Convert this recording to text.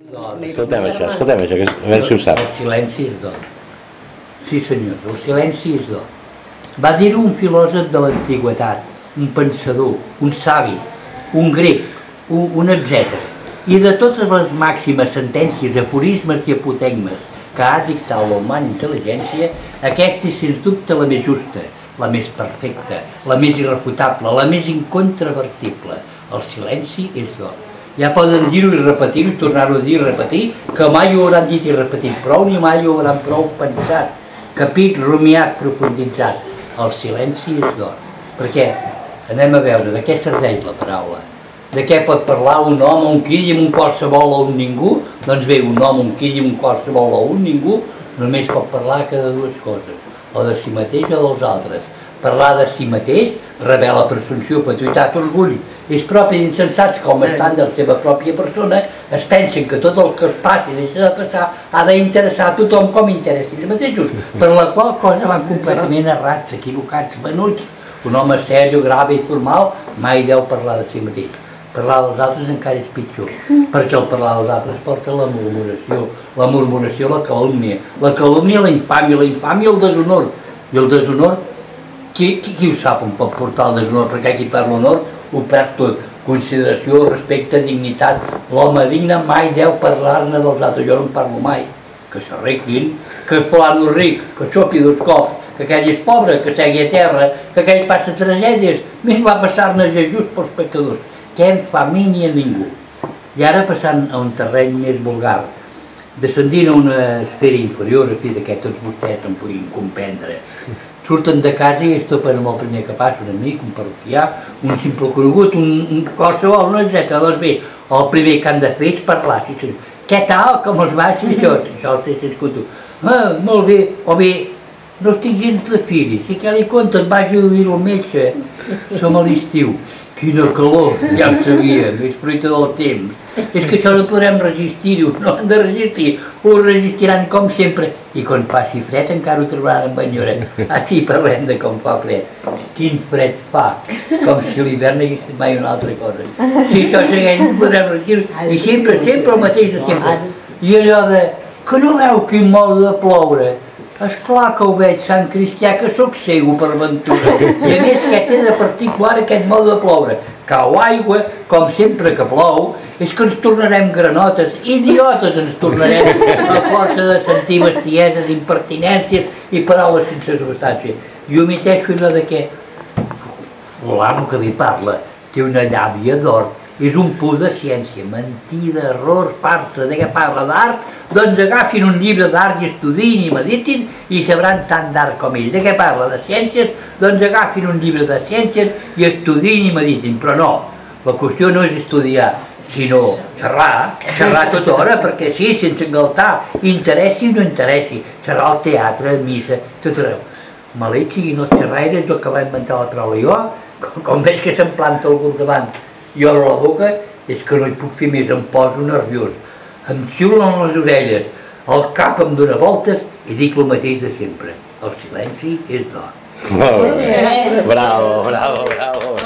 Escoltem això, escoltem això, a veure si ho sap. El silenci és d'or. Sí senyor, el silenci és d'or. Va dir-ho un filòsof de l'antiguitat, un pensador, un savi, un grec, un, un etc. I de totes les màximes sentències, aforismes i apotegmes que ha dictat la humana intel·ligència, aquesta és sens dubte la més justa, la més perfecta, la més irrefutable, la més incontrovertible. El silenci és d'or ja poden dir-ho i repetir-ho i tornar-ho a dir i repetir, que mai ho hauran dit i repetit prou ni mai ho hauran prou pensat, capit, rumiat, profunditzat. El silenci és d'or. Perquè anem a veure de què serveix la paraula. De què pot parlar un home, un quill, un qualsevol o un ningú? Doncs bé, un home, un quill, un qualsevol o un ningú només pot parlar cada dues coses, o de si mateix o dels altres. Parlar de si mateix revela presumpció, patuitat, orgull, és propi d'insensats com estan de la seva pròpia persona, es pensen que tot el que es passi i deixa de passar ha d'interessar a tothom com interessa ells mateixos, per la qual cosa van completament errats, equivocats, venuts. Un home sèrio, grave i formal mai deu parlar de si mateix. Parlar dels altres encara és pitjor, perquè el parlar dels altres porta la murmuració, la murmuració, la calúmnia, la calúmnia, la infàmia, la infàmia, el deshonor. I el deshonor, qui, qui, qui ho sap on pot portar el deshonor? Perquè qui parla honor ho perd tot. Consideració, respecte, dignitat. L'home digne mai deu parlar-ne dels altres. Jo no en parlo mai. Que s'arreglin, que fulano ric, que sopi dos cops, que aquell és pobre, que segui a terra, que aquell passa tragèdies. Més va passar-ne Jesús pels pecadors. Què en fa mi ni a ningú. I ara passant a un terreny més vulgar, descendint a una esfera inferior, a fi que tots vostès en puguin comprendre, surten de casa i es topen amb el primer que passa, un amic, un parroquià, un simple conegut, un, un qualsevol, un etc. Doncs bé, el primer que han de fer és parlar. Si sí, Què tal, com els va, si això, si això els tens escolto. Ah, molt bé, o bé, no estic gens de firis, si què li contes, vagi a dir al metge, som a l'estiu. Quina calor, ja ho sabíem, és fruita del temps. És que això no podrem resistir-ho, no han de resistir, ho resistiran com sempre. I quan faci fred encara ho trobaran en banyora. Sí, parlem de com fa fred. Quin fred fa, com si l'hivern hagués mai una altra cosa. Si això segueix, no podrem resistir-ho. I sempre, sempre el mateix de sempre. I allò de, que no veu quin mode de ploure? És clar que ho veig, Sant Cristià, que sóc cego per ventura. I a més, què té de particular aquest mode de ploure? Cau aigua, com sempre que plou, és que ens tornarem granotes, idiotes ens tornarem a força de sentir bestieses, impertinències i paraules sense substància. I omiteixo allò de què fulano que li parla té una llàvia d'or, és un pur de ciència, mentida, error, farsa, de què parla d'art, doncs agafin un llibre d'art i estudin i meditin i sabran tant d'art com ell. De què parla? De ciències? Doncs agafin un llibre de ciències i estudin i meditin. Però no, la qüestió no és estudiar, sinó xerrar, xerrar tota hora, perquè sí, sense engaltar, interessi o no interessi, xerrar al teatre, a missa, tot arreu. Maleït sigui no xerraire, és el que va inventar la paraula. Jo, com, veig que se'm planta algú davant i obre la boca, és que no hi puc fer més, em poso nerviós em xiulen les orelles, el cap em dóna voltes i dic el mateix de sempre. El silenci és d'or. Molt bé. Bravo, bravo, bravo.